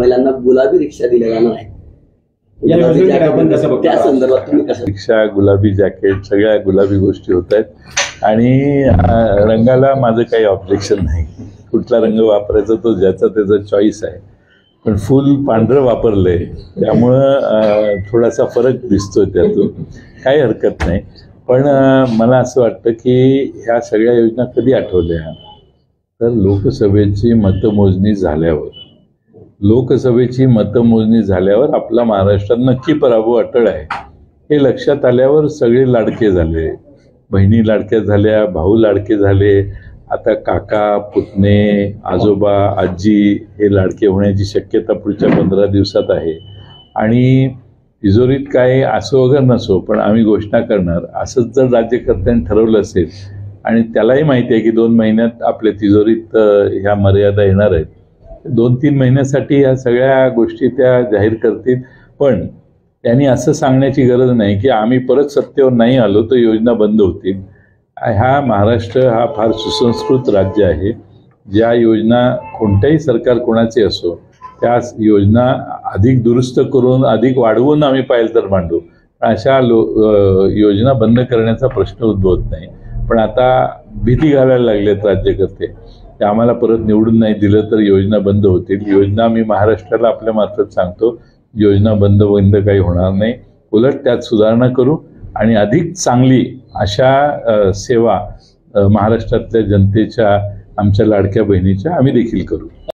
महिलांना गुलाबी रिक्षा दिल्या जाणार आहे? त्या संदर्भात तुम्ही कसं रिक्षा गुलाबी जॅकेट सगळ्या गुलाबी गोष्टी होत आहेत. आणि रंगाला माझं काही ऑब्जेक्शन नाही. कुठला रंग वापरायचा तो ज्याचा त्याचा चॉईस आहे. पण फुल पांढरं वापरलंय. त्यामुळं थोडासा फरक दिसतोय त्यातून. काही हरकत नाही. पण मला असं वाटतं की ह्या सगळ्या योजना कधी आठवल्या? तर लोकसभेची मतमोजणी झाल्यावर. लोकसभेची मतमोजणी झाल्यावर आपला महाराष्ट्रात नक्की पराभव अटळ आहे. हे लक्षात आल्यावर सगळे लाडके झाले. बहिणी लाडक्या झाल्या भाऊ लाडके झाले. आता काका पुतणे आजोबा आजी हे लाडके होण्याची शक्यता पुढच्या पंधरा दिवसात आहे. आणि तिजोरीत काय असो वगैरे नसो पण आम्ही घोषणा करणार. असंच जर राज्यकर्त्यांनी ठरवलं असेल आणि त्यालाही माहिती आहे की दोन महिन्यात आपल्या तिजोरीत ह्या मर्यादा येणार आहेत. दोन तीन महिन्यासाठी ह्या सगळ्या गोष्टी त्या जाहीर करतील. पण त्यांनी असं सांगण्याची गरज नाही की आम्ही परत सत्तेवर नाही आलो तर योजना बंद होतील. हा महाराष्ट्र हा फार सुसंस्कृत राज्य आहे. ज्या योजना कोणत्याही सरकार कोणाचे असो त्या योजना अधिक दुरुस्त करून अधिक वाढवून आम्ही पाहिलं तर मांडू. अशा लो योजना बंद करण्याचा प्रश्न उद्भवत नाही. पण आता भीती घालायला लागलेत राज्यकर्ते. ते आम्हाला परत निवडून नाही दिलं तर योजना बंद होतील. योजना मी महाराष्ट्राला आपल्या मार्फत सांगतो. योजना बंद बंद काही होणार नाही. उलट त्यात सुधारणा करू आणि अधिक चांगली अशा सेवा महाराष्ट्रातल्या जनतेच्या आमच्या लाडक्या बहिणीच्या आम्ही देखील करू.